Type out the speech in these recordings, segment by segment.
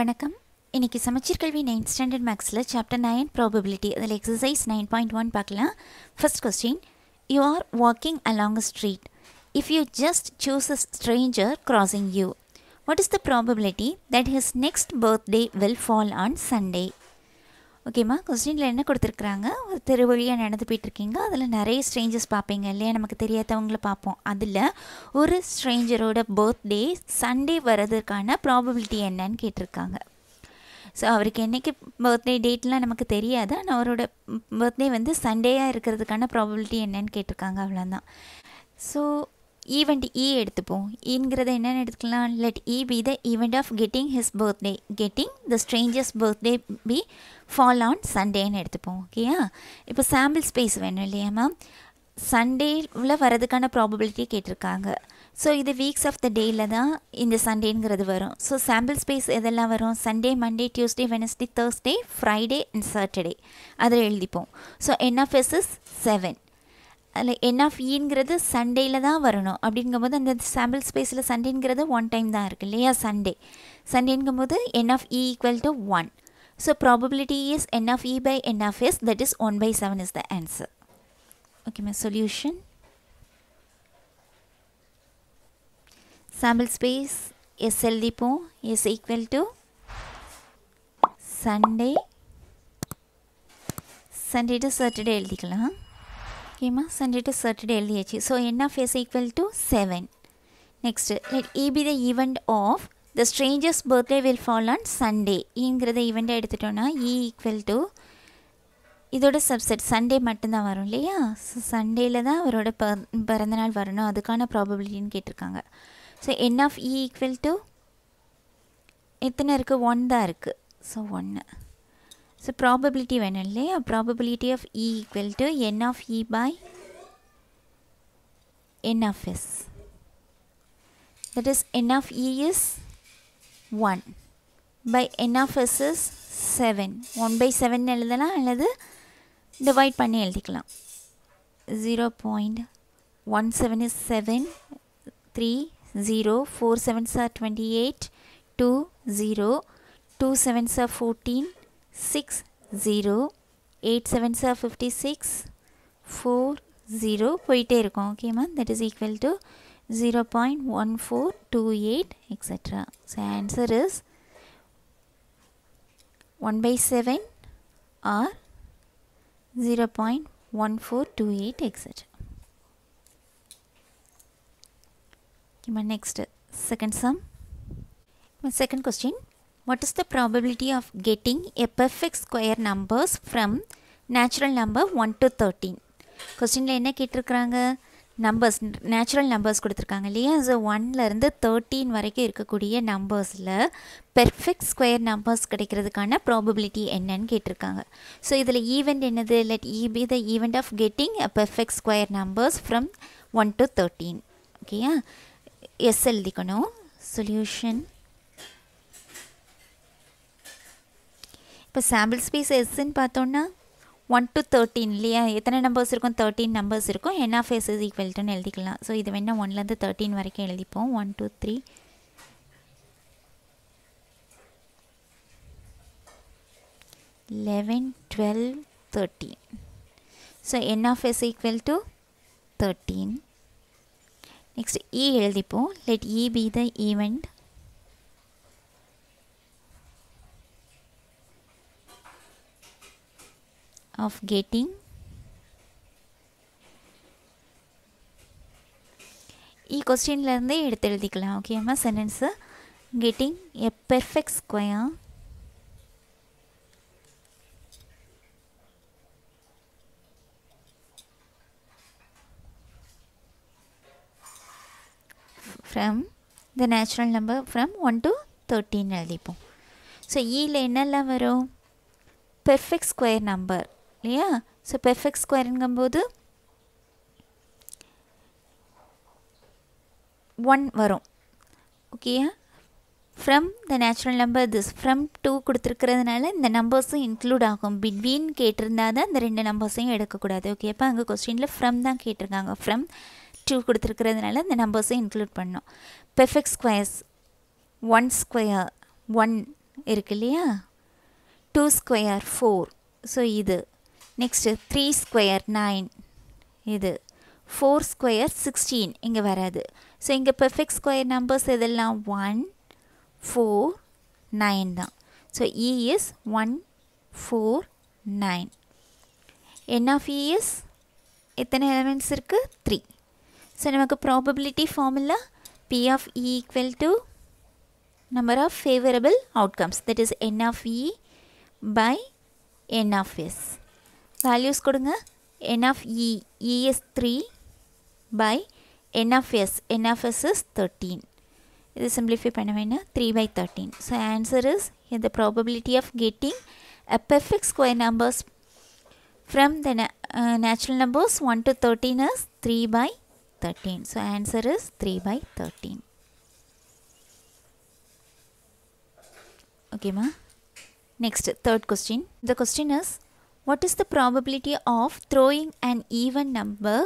வணக்கம். இன்னைக்கு சமச்சீர் கல்வி நைன்த் ஸ்டாண்டர்ட் மேக்ஸில் சாப்டர் நைன் ப்ராபபிலிட்டி அதில் எக்ஸசைஸ் நைன் பாயிண்ட் ஒன் பார்க்கலாம். First question you are walking along a street if you just choose a stranger crossing you what is the probability that his next birthday will fall on Sunday ஓகேம்மா கொஸ்டினில் என்ன கொடுத்துருக்குறாங்க? ஒரு தெரு வழியாக நடந்து போயிட்டுருக்கீங்க. அதில் நிறைய ஸ்ட்ரேஞ்சர்ஸ் பார்ப்பீங்க இல்லையா? நமக்கு தெரியாதவங்கள பார்ப்போம். அதில் ஒரு ஸ்ட்ரேஞ்சரோட பர்த்டே சண்டே வர்றதுக்கான ப்ராபபிலிட்டி என்னன்னு கேட்டிருக்காங்க. ஸோ அவருக்கு என்றைக்கு பர்த்டே டேட்லாம் நமக்கு தெரியாது. ஆனால் அவரோட பர்த்டே வந்து சண்டேயாக இருக்கிறதுக்கான ப்ராபபிலிட்டி என்னன்னு கேட்டிருக்காங்க. அவ்வளோதான் so E event E e எடுத்துப்போம். ஈங்கிறத என்னென்னு எடுத்துக்கலாம்? Let E be the event of getting his birthday getting the stranger's birthday be fall on சண்டேன்னு எடுத்துப்போம். ஓகேயா இப்போ சாம்பிள் ஸ்பேஸ் வேணும் இல்லையா மேம் சண்டேவில் வரதுக்கான ப்ராபபிலிட்டி கேட்டிருக்காங்க. ஸோ இது வீக்ஸ் ஆஃப் த டேயில் தான் இந்த சண்டேங்கிறது வரும். ஸோ சாம்பிள் ஸ்பேஸ் எதெல்லாம் வரும்? Sunday Monday Tuesday Wednesday Thursday Friday and Saturday அதில் எழுதிப்போம். So n of S is seven அதில் என் ஆஃப் ஈங்கிறது சண்டேயில் தான் வரணும். அப்படிங்கும்போது அந்த சாம்பிள் ஸ்பேஸில் சண்டேங்கிறது ஒன் டைம் தான் இருக்குது இல்லையா? Sunday சண்டேங்கும்போது n of E equal to one so probability is n of E by n of S that is one by seven is the answer okay my solution sample space S எழுதிப்போம் S equal to Sunday Sunday to Saturday எழுதிக்கலாம். ஓகேம்மா Sunday to Saturday எழுதியாச்சு. So n of S equal to seven next let E be the event of the stranger's birthday will fall on Sunday ஈங்கிறத ஈவெண்ட்டை எடுத்துட்டோன்னா E equal to இதோட subset Sunday மட்டும்தான் வரும் இல்லையா? So சண்டேயில் தான் அவரோட ப பிறந்தநாள் வரணும். அதுக்கான ப்ராபபிலிட்டின்னு கேட்டிருக்காங்க. So n of E equal to எத்தனை இருக்குது ஒன் தான் இருக்குது ஸோ ஒன்று ஸோ ப்ராபபிலிட்டி வேணும் இல்லையா probability of E equal to n of E by n of S that is n of E is one by n of S is seven one by seven எழுதலாம் அல்லது divide பண்ணி எழுதிக்கலாம். Zero point one seven is seven three zero four sevens are twenty eight two zero two sevens are fourteen Six zero eight sevens are fifty six four zero போயிட்டே இருக்கும் ஓகேம்மா that is equal to zero point one four two eight extra so answer is one by seven or zero point one four two eight extra My next second sum. My second question. What is the probability of getting a perfect square numbers from natural number 1 to 13? கொஸ்டினில் என்ன கேட்டிருக்கிறாங்க? Numbers natural numbers கொடுத்துருக்காங்க இல்லையா? So ஒன்லேருந்து thirteen வரைக்கும் இருக்கக்கூடிய நம்பர்ஸில் perfect square numbers கிடைக்கிறதுக்கான ப்ராபபிலிட்டி என்னன்னு கேட்டிருக்காங்க. ஸோ இதில் ஈவெண்ட் என்னது? Let E be the event of getting a perfect square numbers from one to thirteen ஓகேயா எஸ் எழுதிக்கணும். சொல்யூஷன் இப்போ சாம்பிள் ஸ்பேஸ் எஸ்ன்னு பார்த்தோன்னா ஒன் டு தேர்ட்டீன் இல்லையா? எத்தனை நம்பர்ஸ் இருக்கும்? தேர்ட்டின் நம்பர்ஸ் இருக்கும். N of S is equal எழுதிக்கலாம். ஸோ இது வேணால் ஒன்லேருந்து தேர்ட்டின் வரைக்கும் எழுதிப்போம். One two three eleven twelve thirteen so n of S equal to thirteen next E எழுதிப்போம். Let E be the event of getting E கொஸ்டின்லேருந்தே எடுத்து எழுதிக்கலாம் ஓகேம்மா sentence getting a perfect square from the natural number from one to தேர்ட்டின்னு எழுதிப்போம். So ஈயில் e என்னெல்லாம் வரும்? Perfect square number இல்லையா? So perfect ஸ்கொயருங்கும்போது one வரும். ஓகேயா from the natural number this from two கொடுத்துருக்கிறதுனால இந்த நம்பர்ஸும் இன்க்ளூட் ஆகும். பிட்வீன் கேட்டிருந்தா தான் இந்த ரெண்டு நம்பர்ஸையும் எடுக்கக்கூடாது. ஓகே அப்போ அங்கே கொஸ்டினில் ஃப்ரம் தான் கேட்டிருக்காங்க. ஃப்ரம் டூ கொடுத்துருக்கிறதுனால இந்த நம்பர்ஸையும் இன்க்ளூட் பண்ணோம் perfect squares one square one இருக்கு இல்லையா? டூ ஸ்கொயர் ஃபோர் ஸோ இது. நெக்ஸ்ட்டு த்ரீ ஸ்கொயர் நைன் இது ஃபோர் ஸ்கொயர் சிக்ஸ்டீன் இங்கே வராது. ஸோ இங்கே பெர்ஃபெக்ட் ஸ்கொயர் நம்பர்ஸ் இதெல்லாம் ஒன் ஃபோர் நைன் தான். So E is one four nine n of E is எத்தனை எலமெண்ட்ஸ் இருக்குது த்ரீ ஸோ நமக்கு probability formula P of E equal to number of favourable outcomes that is n of E by n of S values கொடுங்க n of E E is three by n of S n of S is thirteen இது simplify பண்ண வேண்டாம் three by thirteen so answer is the probability of getting a perfect square numbers from the na uh, natural numbers 1 to 13 is 3 by 13 so answer is 3 by 13 okay ma next third question the question is what is the probability of throwing an even number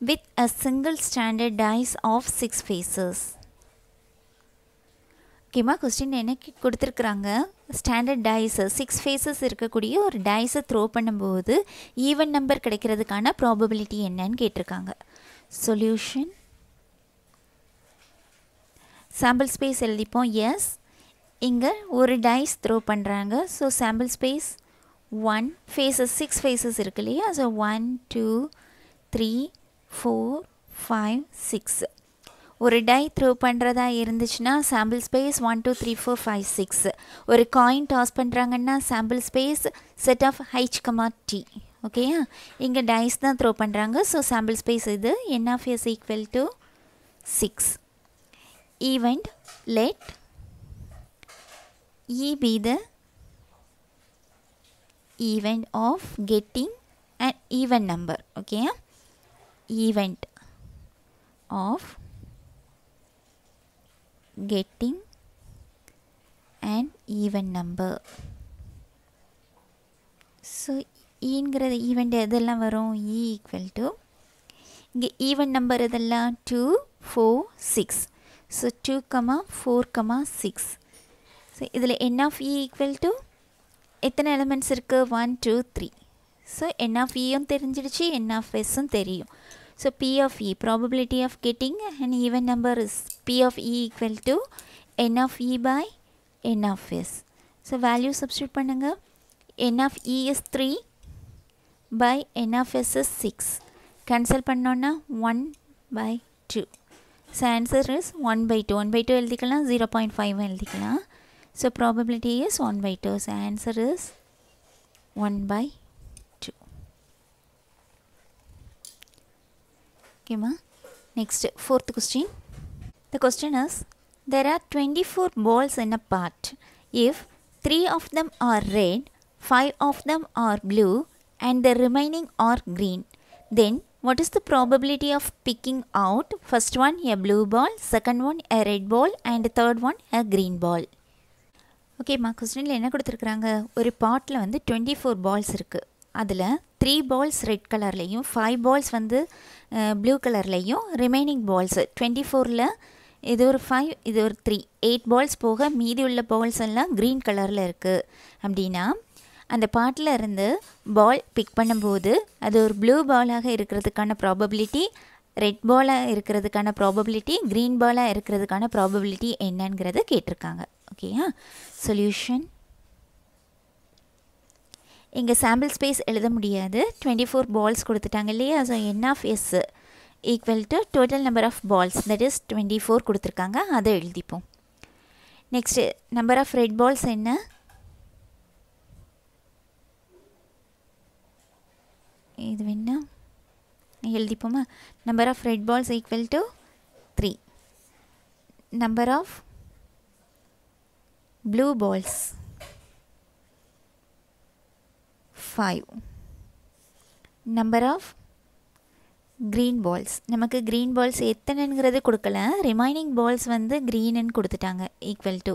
with a single standard dice of 6 faces? ஓகேம்மா question எனக்கு கொடுத்துருக்குறாங்க? Standard dice six faces இருக்கக்கூடிய ஒரு டைஸை throw பண்ணும்போது even number கிடைக்கிறதுக்கான probability என்னன்னு கேட்டிருக்காங்க. சொல்யூஷன் சாம்பிள் ஸ்பேஸ் எழுதிப்போம். எஸ் இங்கே ஒரு டைஸ் த்ரோ பண்ணுறாங்க so sample space one faces six faces இருக்கு இல்லையா? So one two three four five six ஒரு டை த்ரோ பண்ணுறதா இருந்துச்சுன்னா sample space one two three four five six ஒரு காயின் டாஸ் பண்ணுறாங்கன்னா sample space set of H comma T ஓகேயா இங்கே dies தான் த்ரோ பண்ணுறாங்க ஸோ சாம்பிள் ஸ்பேஸ் இது n of S equal to six event let E be the event of getting an even number okay? Event of getting an even number. So ஈங்கிறது event எதெல்லாம் வரும்? E equal to இங்கே even number இதெல்லாம் two four six so two comma four comma six so இதில் n of E equal to எத்தனை elements இருக்குது one two three so n of இயும் தெரிஞ்சிடுச்சு n of எஸ்ஸும் தெரியும். So P of E probability of getting and even number is P of E equal to n of E by n of S so value substitute பண்ணுங்கள் n of E is three by n of S is six cancel பண்ணோன்னா one by two so answer is one by two one by two எழுதிக்கலாம் zero point five எழுதிக்கலாம். So probability is 1 by 2. So answer is 1 by 2. Okay ma. Next fourth question. The question is there are 24 balls in a pot. If 3 of them are red, 5 of them are blue and the remaining are green, then what is the probability of picking out first one a blue ball, second one a red ball and third one a green ball? ஓகேம்மா கொஸ்டினில் என்ன கொடுத்துருக்குறாங்க? ஒரு பாட்டில் வந்து twenty four balls இருக்குது அதில் three balls red கலர்லேயும் five balls வந்து ப்ளூ கலர்லேயும் ரிமைனிங் பால்ஸு டுவெண்ட்டி ஃபோரில் இது ஒரு ஃபைவ் இது ஒரு த்ரீ எயிட் பால்ஸ் போக மீதி உள்ள பால்ஸ் எல்லாம் க்ரீன் கலரில் இருக்குது அப்படின்னா அந்த பாட்டில் இருந்து பால் பிக் பண்ணும்போது அது ஒரு ப்ளூ பாலாக இருக்கிறதுக்கான ப்ராபபிலிட்டி ரெட் பாலாக இருக்கிறதுக்கான ப்ராபபிலிட்டி க்ரீன் பாலாக இருக்கிறதுக்கான ப்ராபபிலிட்டி என்னங்கிறத கேட்டிருக்காங்க. ஓகேயா சொல்யூஷன் இங்கே சாம்பிள் ஸ்பேஸ் எழுத முடியாது. டுவெண்ட்டி ஃபோர் பால்ஸ் கொடுத்துட்டாங்க இல்லையா? So n of S equal to total number of balls that is twenty four கொடுத்துருக்காங்க. அதை எழுதிப்போம். Next number of red balls என்ன? இது வேணா. எழுதிப்போமா? Number of red balls equal to three number of blue balls. 5 number of green balls நமக்கு green balls எத்தனைங்கிறது கொடுக்கல. Remaining balls வந்து க்ரீனுன்னு கொடுத்துட்டாங்க. ஈக்குவல் டு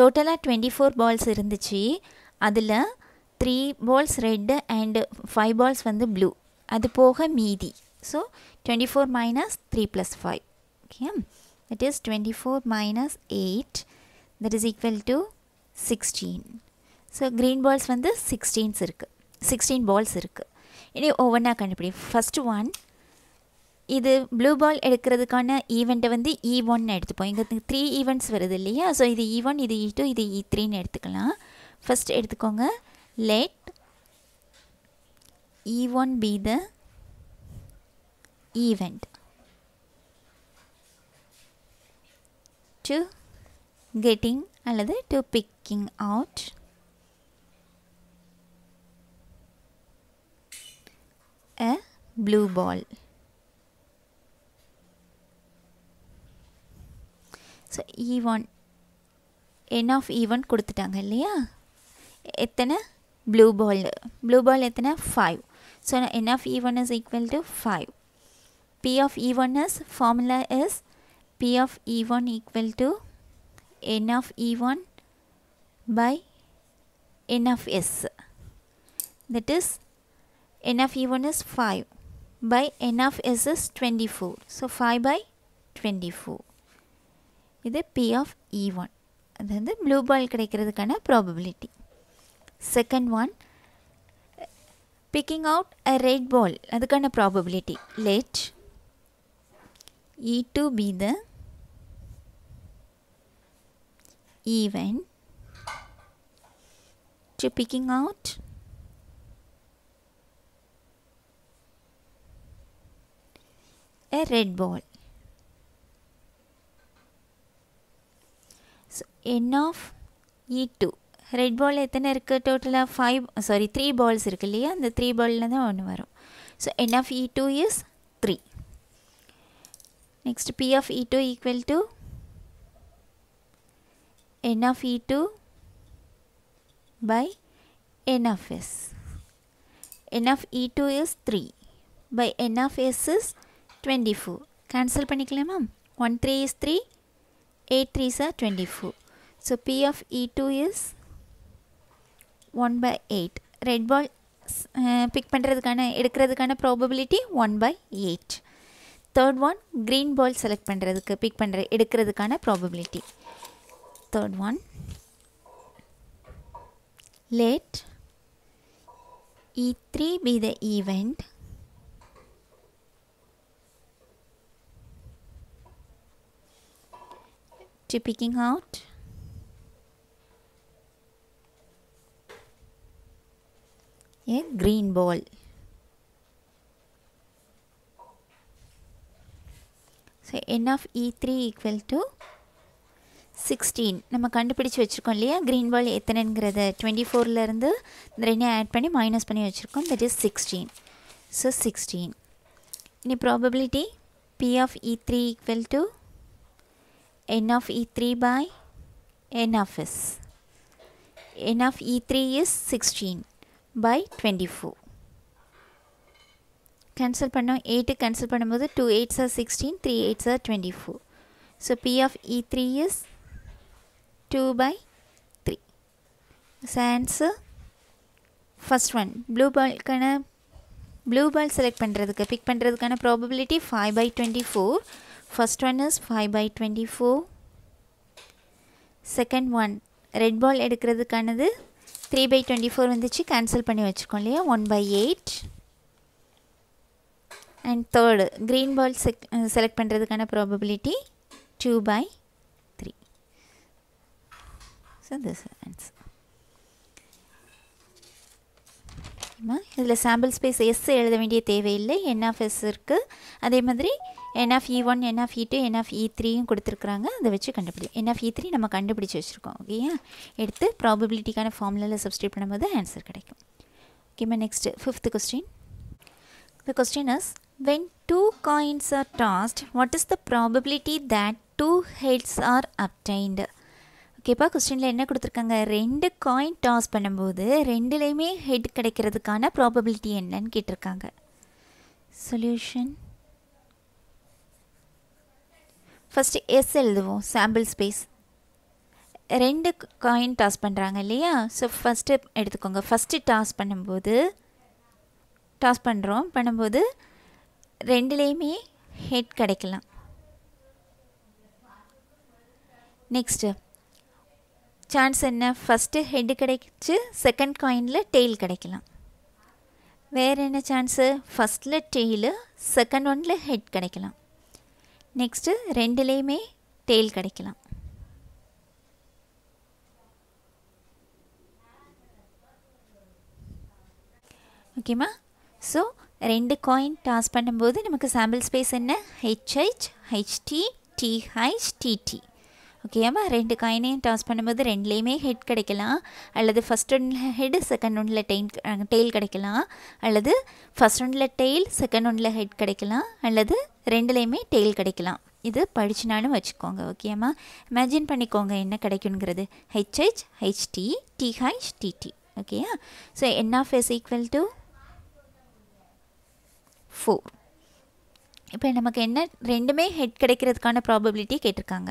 டோட்டலாக டுவெண்ட்டி ஃபோர் பால்ஸ் இருந்துச்சு. அதில் three balls red and five balls வந்து ப்ளூ அது போக மீதி. So twenty four minus three plus five okay it is twenty four minus eight that is equal to sixteen so green balls வந்து sixteens இருக்குது sixteen balls இருக்குது இனி ஒவ்வொன்றா கண்டுபிடி. ஃபஸ்ட்டு ஒன் இது ப்ளூ பால் எடுக்கிறதுக்கான ஈவெண்ட்டை வந்து e இ ஒன்னு எடுத்துப்போம். இங்கே த்ரீ ஈவெண்ட்ஸ் வருது இல்லையா? ஸோ இது e இ ஒன் இது e இ டூ இது இ த்ரீன்னு எடுத்துக்கலாம். ஃபஸ்ட் எடுத்துக்கோங்க. Let E one be the event to getting அல்லது to picking out a blue ball. So E one n of E one கொடுத்துட்டாங்க இல்லையா? எத்தனை? ப்ளூ பால் ப்ளூ பால் எத்தனை? Five so n of E one is equal to five P of E one is formula is P of E one equal to n of E one by n of S that is n of e1 is 5 by n of s is 24 so 5 by 24 இது p of e1 அது வந்து blue பால் கிடைக்கிறதுக்கான probability second one picking out a red ball அதுக்கான probability let E to be the event to picking out a red ball. So n of E2 red ball எத்தனை இருக்குது டோட்டலாக five sorry three balls இருக்கு இல்லையா? அந்த three பாலில் தான் ஒன்று வரும். So n of E two is three next P of E two equal to n of E2 by n of S. n of E2 is 3 by n of S is 24. Cancel பண்ணிக்கலாமா? 1 3 is 3, 8 3 is 24. So P of E2 is 1 by 8. Red ball uh, pick பண்ணுறதுக்கான எடுக்கிறதுக்கான probability 1 by 8. Third one, green ball select பண்ணுறதுக்கு pick பண்ணுற எடுக்கிறதுக்கான probability 1 third one. Let E3 be the event. To picking out. A green ball. So n of E3 equal to sixteen நம்ம கண்டுபிடிச்சி வச்சுருக்கோம் இல்லையா? Green பால் எத்தனைங்கிறத? Twenty ஃபோர்லேருந்து இந்த ரெண்டையும் add பண்ணி மைனஸ் பண்ணி வச்சுருக்கோம். That is sixteen so sixteen இனி probability P of E three equal to n of E three by n of S n of E three is sixteen by twenty four cancel பண்ணோம் eight cancel பண்ணும்போது two eights are sixteen three eights are twenty four so P of E three is 2 by 3. So answer first one blue ball கான blue ball select பண்ணுறதுக்கு pick பண்ணுறதுக்கான probability 5 by 24 first one is 5 by 24 second one red ball எடுக்கிறதுக்கானது 3 by 24 வந்துச்சு cancel பண்ணி வச்சுக்கோம் இல்லையா 1 by 8 and third green ball check select பண்ணுறதுக்கான probability two by three so this answer இதில் சாம்பிள் ஸ்பேஸ் எஸ் எழுத வேண்டிய தேவையில்லை என் ஆஃப் எஸ் இருக்குது அதே மாதிரி n of E one n of E two n of E த்ரீயும் கொடுத்துருக்குறாங்க. அதை வச்சு கண்டுபிடி என் ஆஃப் இ த்ரீ நம்ம கண்டுபிடிச்சி வச்சுருக்கோம் ஓகேயா எடுத்து ப்ராபபிலிட்டிக்கான ஃபார்முலாவில் சப்ஸ்டியூட் பண்ணும்போது ஆன்சர் கிடைக்கும். ஓகேம்மா next fifth question the question is when two coins are tossed what is the probability that two heads are obtained ஓகேப்பா கொஸ்டினில் என்ன கொடுத்துருக்காங்க? ரெண்டு காயின் டாஸ் பண்ணும்போது ரெண்டுலேயுமே ஹெட் கிடைக்கிறதுக்கான ப்ராபபிலிட்டி என்னன்னு கேட்டிருக்காங்க. சொல்யூஷன் ஃபஸ்ட்டு எஸ் எழுதுவோம் சாம்பிள் ஸ்பேஸ் ரெண்டு காயின் டாஸ் பண்ணுறாங்க இல்லையா? ஸோ ஃபஸ்ட்டு எடுத்துக்கோங்க. ஃபஸ்ட்டு டாஸ் பண்ணும்போது டாஸ் பண்ணுறோம் பண்ணும்போது ரெண்டுலேயுமே ஹெட் கிடைக்கலாம். நெக்ஸ்ட்டு சான்ஸ் என்ன? ஃபஸ்ட்டு ஹெட்டு கிடைச்சி செகண்ட் காயினில் டெய்ல் கிடைக்கலாம். வேறு என்ன சான்ஸு ஃபஸ்ட்டில் டெய்லு செகண்ட் ஒனில் ஹெட் கிடைக்கலாம். நெக்ஸ்ட்டு ரெண்டுலேயுமே டெய்ல் கிடைக்கலாம். ஓகேம்மா ஸோ ரெண்டு காயின் டாஸ் பண்ணும்போது நமக்கு சாம்பிள் ஸ்பேஸ் என்ன? ஹெச்ஹெச் ஹெச்டி டிஹெச் டிடி ஓகேம்மா ரெண்டு காயினையும் டாஸ் பண்ணும்போது ரெண்டுலேயுமே ஹெட் கிடைக்கலாம். அல்லது ஃபஸ்ட் ஒன்றில் ஹெட் செகண்ட் ஒன்றில் டெயின் டெய்ல் கிடைக்கலாம். அல்லது ஃபஸ்ட் ஒன்றில் டெய்ல் செகண்ட் ஒன்றில் ஹெட் கிடைக்கலாம். அல்லது ரெண்டுலேயுமே டெய்ல் கிடைக்கலாம். இது படிச்சுனாலும் வச்சுக்கோங்க ஓகேம்மா இமேஜின் பண்ணிக்கோங்க என்ன கிடைக்குங்கிறது H H H T T H T T ஓகேயா so n of S equal to four இப்போ நமக்கு என்ன ரெண்டுமே ஹெட் கிடைக்கிறதுக்கான ப்ராபபிலிட்டி கேட்டிருக்காங்க.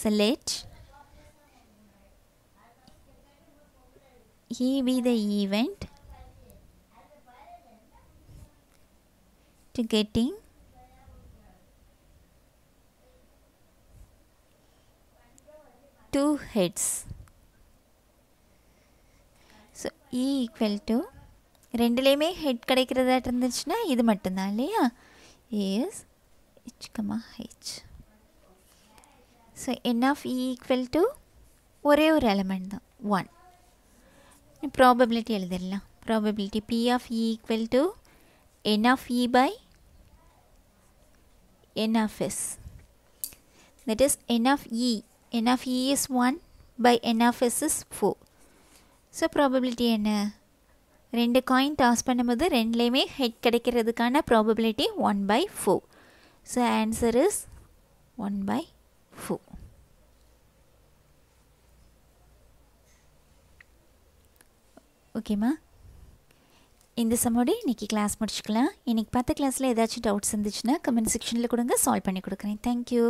So let E be the event to getting two heads so E equal to ரெண்டுலேயுமே head கிடைக்கிறதா இருந்துச்சுன்னா இது மட்டும்தான் இல்லையா? is h comma h so n of E equal to ஒரே ஒரு எலமெண்ட் தான் ஒன் ப்ராபபிலிட்டி எழுதிடலாம் probability P of E equal to n of E by n of S that is n of E n of E is one by n of S is four so probability என்ன ரெண்டு coin toss பண்ணும்போது ரெண்டுலேயுமே head கிடைக்கிறதுக்கான probability one by four so answer is one by four ஓகேம்மா இந்த சம்மோடு இன்றைக்கி class முடிச்சுக்கலாம். இன்றைக்கி பத்து கிளாஸில் ஏதாச்சும் டவுட்ஸ் இருந்துச்சுன்னா கமெண்ட் செக்ஷனில் கொடுங்க. சால்வ் பண்ணி கொடுக்குறேன். தேங்க்யூ